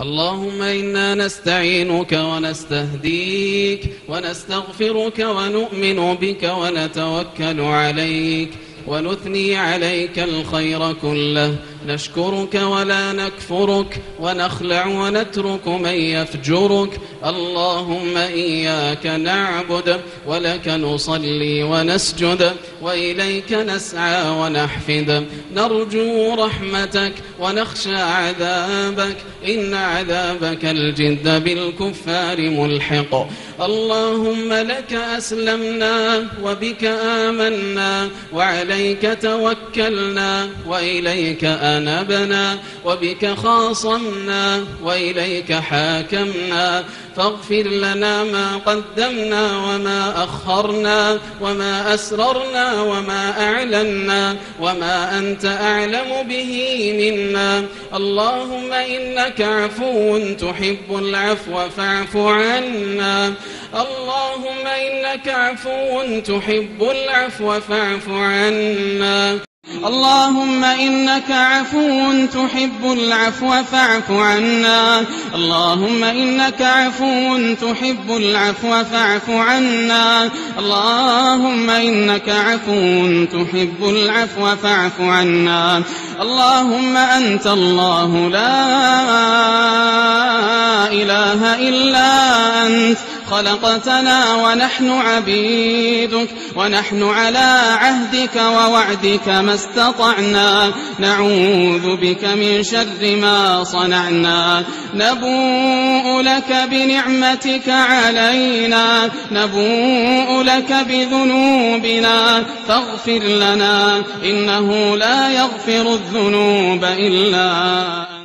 اللهم إنا نستعينك ونستهديك ونستغفرك ونؤمن بك ونتوكل عليك ونثني عليك الخير كله نشكرك ولا نكفرك ونخلع ونترك من يفجرك. اللهم إياك نعبد ولك نصلي ونسجد وإليك نسعى ونحفد. نرجو رحمتك ونخشى عذابك إن عذابك الجد بالكفار ملحق. اللهم لك أسلمنا وبك آمنا وعليك توكلنا وإليك أنبنا وبك خاصمنا وإليك حاكمنا فاغفر لنا ما قدمنا وما أخرنا وما أسررنا وما أعلنا وما أنت أعلم به منا اللهم إنك عفو تحب العفو فاعف عنا اللهم إنك عفو تحب العفو فاعف عنا اللهم إنك عفو تحب العفو فاعف عنا. اللهم إنك عفو تحب العفو فاعف عنا. اللهم إنك عفو تحب العفو فاعف عنا. اللهم أنت الله لا إله إلا أنت. خلقتنا ونحن عبيدك ونحن على عهدك ووعدك ما استطعنا. نعوذ بك من شر ما صنعنا. نبوء لك بنعمتك علينا. نبوء لك بذنوبنا. فاغفر لنا إنه لا يغفر الذنوب إلا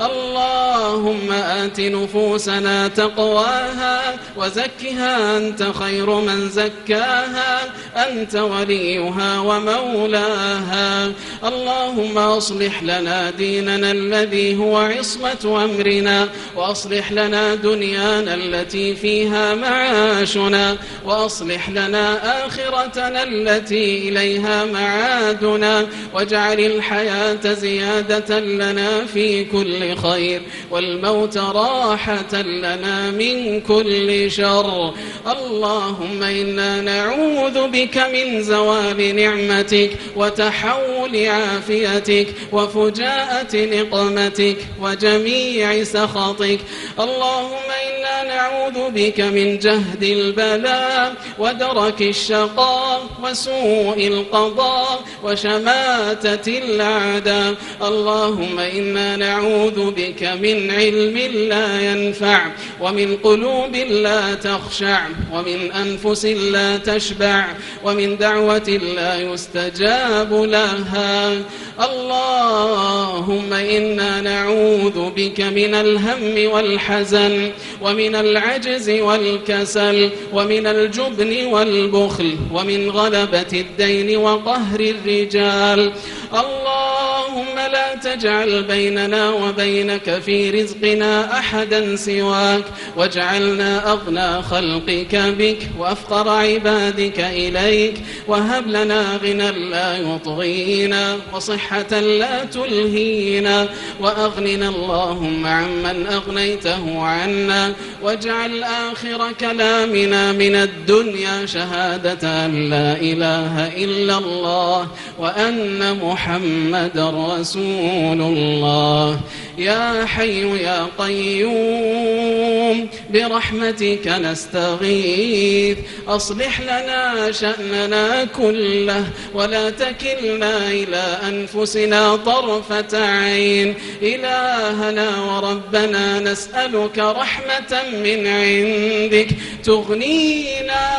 اللهم آت نفوسنا تقواها وزكها أنت خير من زكاها أنت وليها ومولاها. اللهم أصلح لنا ديننا الذي هو عصمة أمرنا وأصلح لنا دنيانا التي فيها معاشنا وأصلح لنا آخرتنا التي إليها معادنا واجعل الحياة زيادة لنا في كل خير والموت راحة لنا من كل شر. اللهم إنا نعوذ بك من زوال نعمتك وتحول عافيتك وفجاءة نقمتك وجميع سخطك. اللهم إنا نعوذ بك من جهد البلاء ودرك الشقاء وسوء القضاء وشماتة الأعداء. اللهم إنا نعوذ بك من علم لا ينفع ومن قلوب لا تخشع ومن أنفس لا تشبع ومن دعوة لا يستجاب لها. اللهم إنا نعوذ بك من الهم والحزن ومن العجز والكسل ومن الجبن والبخل ومن غلبة الدين وقهر الرجال. اللهم لا تجعل بيننا وبينك في رزقنا أحدا سواك واجعلنا أغنى خلقك بك وأفقر عبادك إليك وهب لنا غنى لا يطغينا وصحة لا تلهينا وأغننا اللهم عمن أغنيته عنا واجعل آخر كلامنا من الدنيا شهادة أن لا إله إلا الله وأن محمد رسول الله يا حي يا قيوم برحمتك نستغيث. أصلح لنا شأننا كله ولا تكلنا إلى أنفسنا طرفة عين. إلهنا وربنا نسألك رحمة من عندك. تغنينا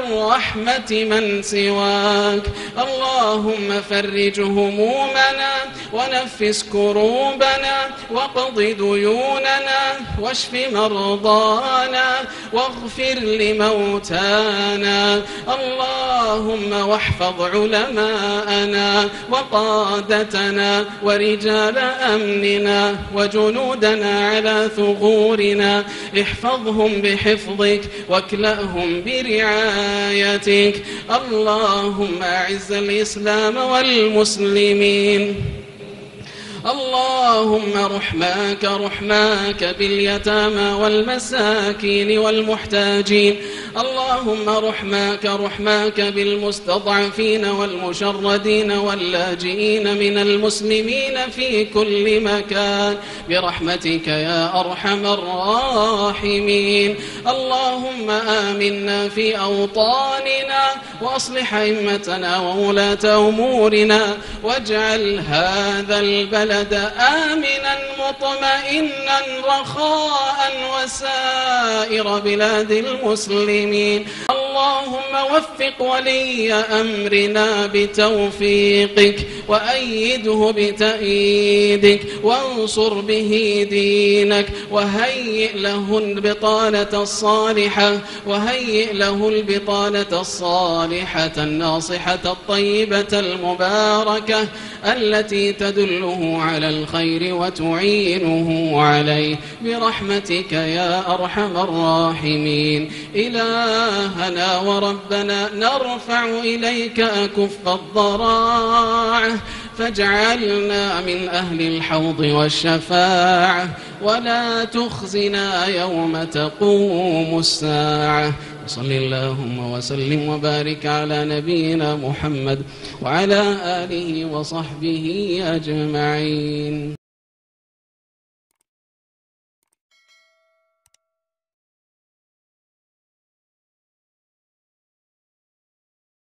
عن رحمة من سواك. اللهم فرج همومنا ونفس كروبنا واقض ديوننا واشف مرضانا واغفر لموتانا. اللهم واحفظ علماءنا وقادتنا ورجال أمننا وجنودنا على ثغورنا. احفظهم بحفظك واكلأهم برعايتك اللهم أعز الإسلام والمسلمين. اللهم رحماك رحماك باليتامى والمساكين والمحتاجين. اللهم رحماك رحماك بالمستضعفين والمشردين واللاجئين من المسلمين في كل مكان. برحمتك يا أرحم الراحمين. اللهم آمنا في أوطاننا وأصلح أئمتنا وولاة أمورنا واجعل هذا البلد آمنا مطمئنا رخاء وسائر بلاد المسلمين. اللهم وفق ولي أمرنا بتوفيقك. وأيده بتأييدك وانصر به دينك وهيئ له البطانة الصالحة وهيئ له البطانة الصالحة الناصحة الطيبة المباركة التي تدله على الخير وتعينه عليه برحمتك يا أرحم الراحمين إلهنا وربنا نرفع إليك أكف الضراعة فاجعلنا من أهل الحوض والشفاعة ولا تخزنا يوم تقوم الساعة. صل اللهم وسلم وبارك على نبينا محمد وعلى آله وصحبه أجمعين.